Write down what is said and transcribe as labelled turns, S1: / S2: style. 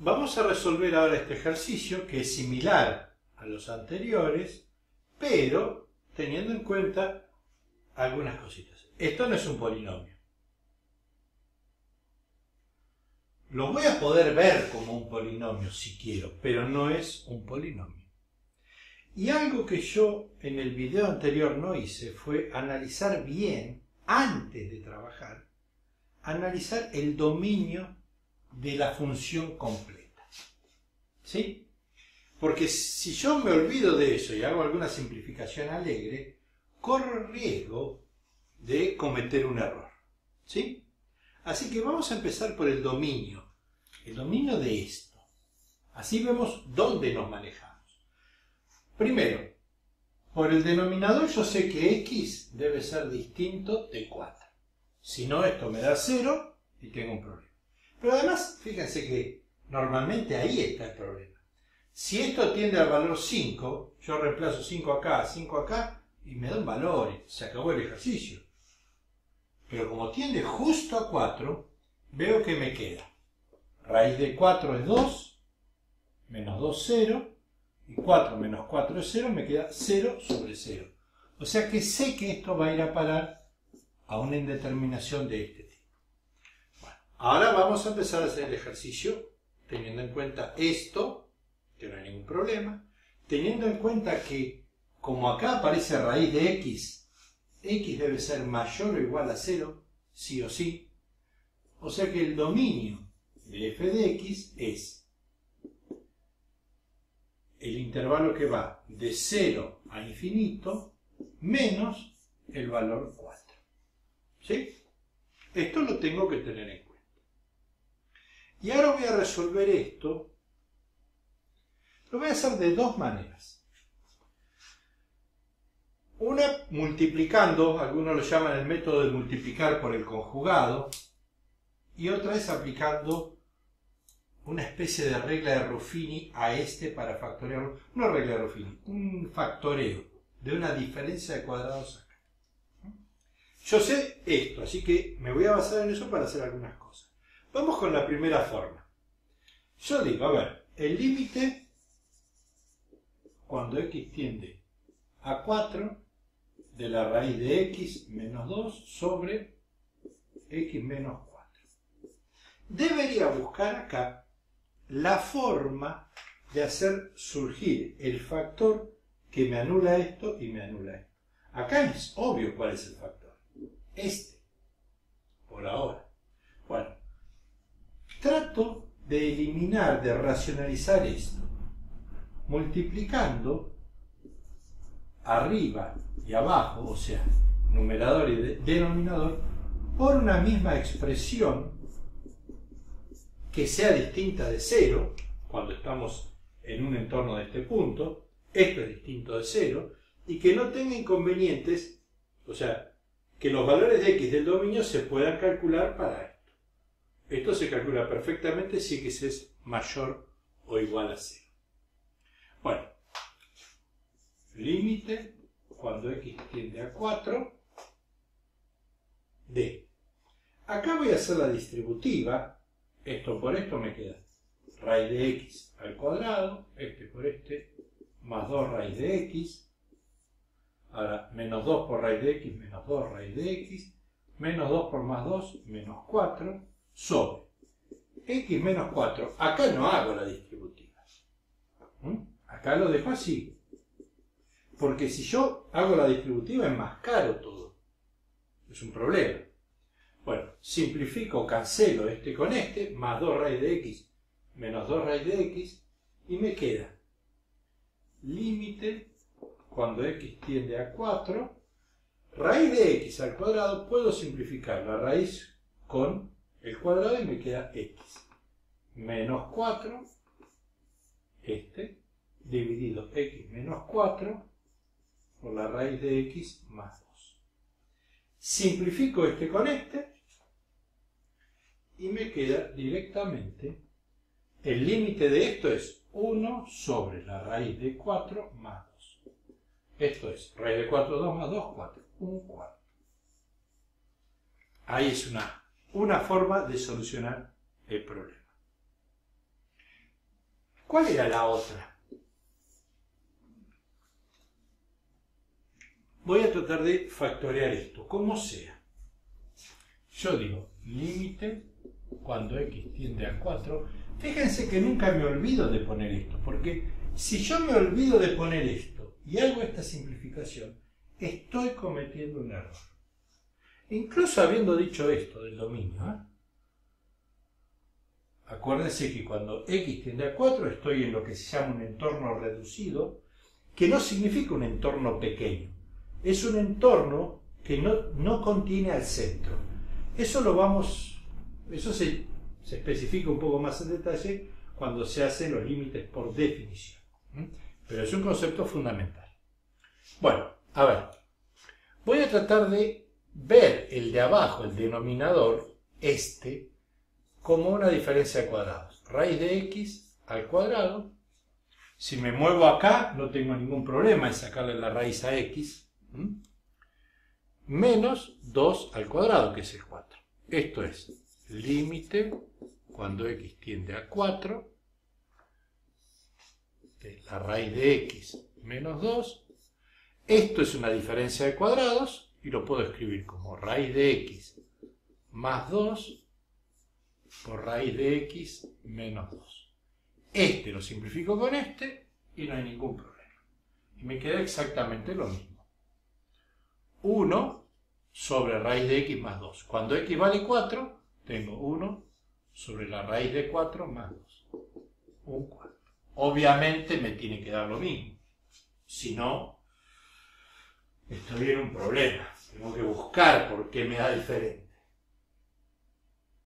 S1: Vamos a resolver ahora este ejercicio que es similar a los anteriores, pero teniendo en cuenta algunas cositas. Esto no es un polinomio. Lo voy a poder ver como un polinomio si quiero, pero no es un polinomio. Y algo que yo en el video anterior no hice fue analizar bien, antes de trabajar, analizar el dominio de la función completa. ¿Sí? Porque si yo me olvido de eso y hago alguna simplificación alegre, corro riesgo de cometer un error. ¿Sí? Así que vamos a empezar por el dominio. El dominio de esto. Así vemos dónde nos manejamos. Primero, por el denominador yo sé que x debe ser distinto de 4. Si no, esto me da 0 y tengo un problema. Pero además, fíjense que normalmente ahí está el problema. Si esto tiende al valor 5, yo reemplazo 5 acá, 5 acá, y me da un valor, y se acabó el ejercicio. Pero como tiende justo a 4, veo que me queda. Raíz de 4 es 2, menos 2, 0, y 4 menos 4 es 0, me queda 0 sobre 0. O sea que sé que esto va a ir a parar a una indeterminación de este vamos a empezar a hacer el ejercicio teniendo en cuenta esto, que no hay ningún problema, teniendo en cuenta que como acá aparece raíz de x x debe ser mayor o igual a 0, sí o sí. O sea que el dominio de f de x es el intervalo que va de 0 a infinito menos el valor 4. ¿Sí? Esto lo tengo que tener en cuenta. Y ahora voy a resolver esto. Lo voy a hacer de dos maneras. Una multiplicando, algunos lo llaman el método de multiplicar por el conjugado, y otra es aplicando una especie de regla de Ruffini a este para factorearlo. No regla de Ruffini, un factoreo de una diferencia de cuadrados acá. Yo sé esto, así que me voy a basar en eso para hacer algunas cosas. Vamos con la primera forma. Yo digo, a ver, el límite cuando x tiende a 4 de la raíz de x menos 2 sobre x menos 4. Debería buscar acá la forma de hacer surgir el factor que me anula esto y me anula esto. Acá es obvio cuál es el factor. Este. Por ahora. Bueno. Trato de eliminar, de racionalizar esto. Multiplicando arriba y abajo, o sea, numerador y denominador, por una misma expresión que sea distinta de cero, cuando estamos en un entorno de este punto, esto es distinto de cero, y que no tenga inconvenientes, o sea, que los valores de x del dominio se puedan calcular para esto. Se calcula perfectamente si x es mayor o igual a cero. Bueno, límite cuando x tiende a 4 de. Acá voy a hacer la distributiva. Esto por esto me queda raíz de x al cuadrado, este por este, más 2 raíz de x. Ahora, menos 2 por raíz de x, menos 2 raíz de x, menos 2 por más 2, menos 4, sobre x menos 4. Acá no hago la distributiva. ¿Mm? Acá lo dejo así. Porque si yo hago la distributiva es más caro todo. Es un problema. Bueno, simplifico, cancelo este con este, más 2 raíz de x menos 2 raíz de x, y me queda límite cuando x tiende a 4, raíz de x al cuadrado, puedo simplificar la raíz con el cuadrado y me queda x. Menos 4, este, dividido x menos 4, por la raíz de x más 2. Simplifico este con este y me queda directamente el límite de esto es 1 sobre la raíz de 4 más 2. Esto es raíz de 4, 2 más 2, 4. Un cuarto. Ahí es una, una forma de solucionar el problema. ¿Cuál era la otra? Voy a tratar de factorear esto, como sea. Yo digo límite cuando x tiende a 4. Fíjense que nunca me olvido de poner esto, porque si yo me olvido de poner esto y hago esta simplificación, estoy cometiendo un error. Incluso habiendo dicho esto del dominio, ¿eh? acuérdense que cuando x tiende a 4 estoy en lo que se llama un entorno reducido, que no significa un entorno pequeño, es un entorno que no, no contiene al centro. Eso lo vamos, eso se, se especifica un poco más en detalle cuando se hacen los límites por definición. Pero es un concepto fundamental. Bueno, a ver, voy a tratar de ver el de abajo, el denominador, este, como una diferencia de cuadrados. Raíz de x al cuadrado. Si me muevo acá, no tengo ningún problema en sacarle la raíz a x. Menos 2 al cuadrado, que es el 4. Esto es límite cuando x tiende a 4 de la raíz de x menos 2. Esto es una diferencia de cuadrados y lo puedo escribir como raíz de x más 2 por raíz de x menos 2. Este lo simplifico con este y no hay ningún problema. Y me queda exactamente lo mismo. 1 sobre raíz de x más 2. Cuando x vale 4, tengo 1 sobre la raíz de 4 más 2. Un 4. Obviamente me tiene que dar lo mismo. Si no, estoy en un problema. Tengo que buscar por qué me da diferente.